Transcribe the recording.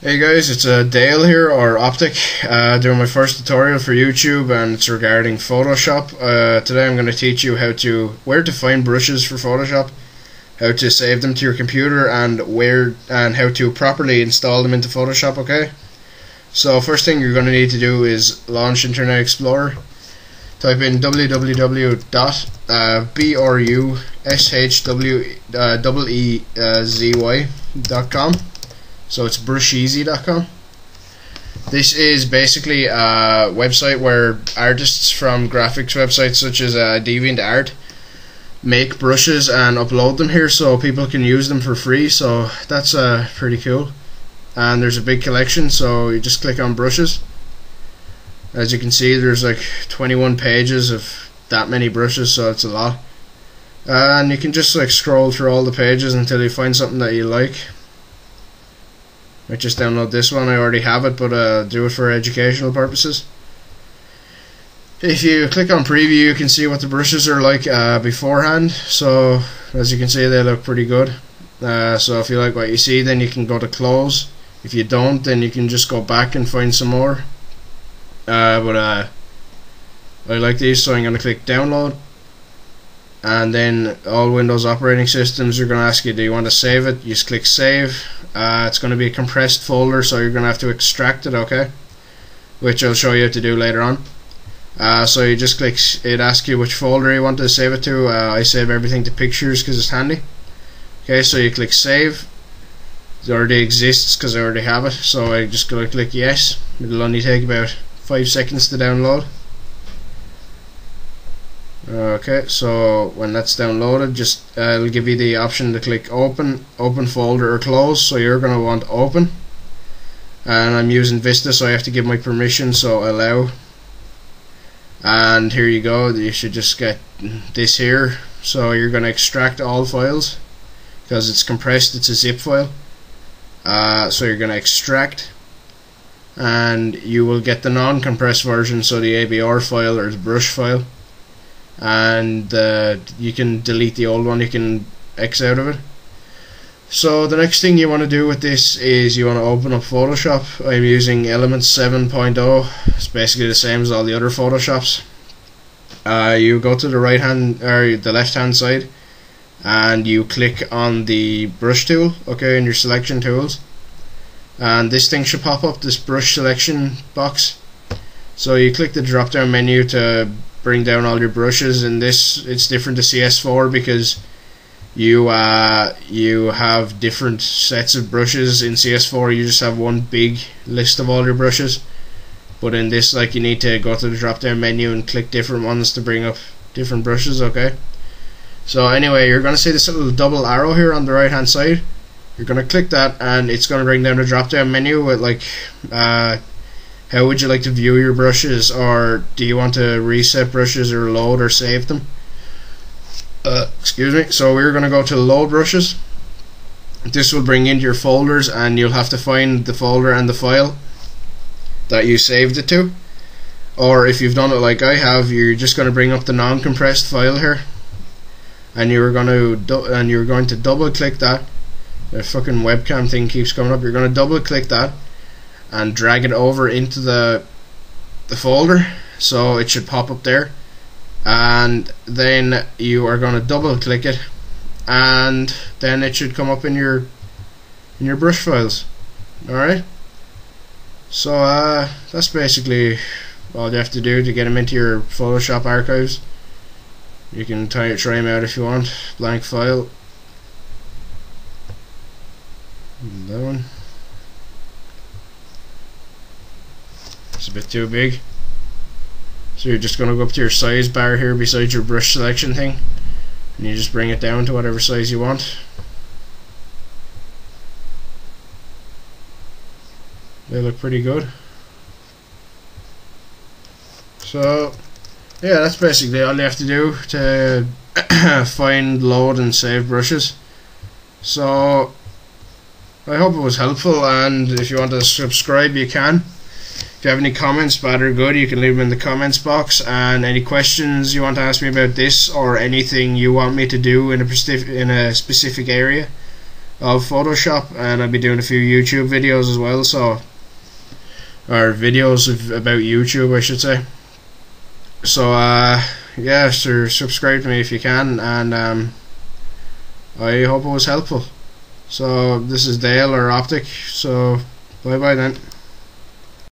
Hey guys, it's uh, Dale here, or Optic, uh, doing my first tutorial for YouTube and it's regarding Photoshop. Uh, today I'm going to teach you how to, where to find brushes for Photoshop, how to save them to your computer and where, and how to properly install them into Photoshop, okay? So first thing you're going to need to do is launch Internet Explorer. Type in www.brusheezy.com so it's brusheezy.com. This is basically a website where artists from graphics websites such as uh, DeviantArt make brushes and upload them here so people can use them for free. So that's uh, pretty cool. And there's a big collection, so you just click on brushes. As you can see, there's like 21 pages of that many brushes, so it's a lot. And you can just like scroll through all the pages until you find something that you like. I just download this one. I already have it, but uh, do it for educational purposes. If you click on preview, you can see what the brushes are like uh, beforehand. So, as you can see, they look pretty good. Uh, so, if you like what you see, then you can go to close. If you don't, then you can just go back and find some more. Uh, but uh, I like these, so I'm going to click download and then all Windows operating systems are going to ask you do you want to save it? You just click save. Uh, it's going to be a compressed folder so you're going to have to extract it okay? Which I'll show you how to do later on. Uh, so you just click it asks you which folder you want to save it to. Uh, I save everything to pictures because it's handy. Okay so you click save. It already exists because I already have it so I just go click yes. It'll only take about 5 seconds to download okay so when that's downloaded just uh, it'll give you the option to click open open folder or close. So you're going to want open. And I'm using Vista so I have to give my permission so allow. And here you go. You should just get this here. So you're going to extract all files because it's compressed. It's a zip file. Uh, so you're going to extract. And you will get the non-compressed version so the ABR file or the brush file and uh, you can delete the old one you can X out of it. So the next thing you want to do with this is you want to open up Photoshop. I'm using Elements 7.0 it's basically the same as all the other Photoshops. Uh, you go to the right hand or the left hand side and you click on the brush tool okay in your selection tools. And this thing should pop up this brush selection box. So you click the drop down menu to bring down all your brushes and this it's different to CS4 because you uh, you have different sets of brushes. In CS4 you just have one big list of all your brushes. But in this like you need to go to the drop down menu and click different ones to bring up different brushes okay? So anyway you're gonna see this little double arrow here on the right hand side. You're gonna click that and it's gonna bring down the drop down menu with like uh, how would you like to view your brushes? Or do you want to reset brushes or load or save them? Uh, excuse me. So we're going to go to load brushes. This will bring into your folders and you'll have to find the folder and the file that you saved it to. Or if you've done it like I have you're just going to bring up the non-compressed file here. And you're going to and you're going to double click that. The fucking webcam thing keeps coming up. You're going to double click that and drag it over into the the folder. So it should pop up there. And then you are going to double click it and then it should come up in your in your brush files. Alright? So uh, that's basically all you have to do to get them into your Photoshop archives. You can try, try them out if you want. Blank file that one A bit too big. So you're just going to go up to your size bar here beside your brush selection thing and you just bring it down to whatever size you want. They look pretty good. So yeah, that's basically all you have to do to find, load and save brushes. So I hope it was helpful and if you want to subscribe you can. If you have any comments, bad or good, you can leave them in the comments box. And any questions you want to ask me about this or anything you want me to do in a in a specific area, of Photoshop and I'll be doing a few YouTube videos as well so or videos of, about YouTube I should say. So uh, yeah so subscribe to me if you can and um, I hope it was helpful. So this is Dale or Optic so bye bye then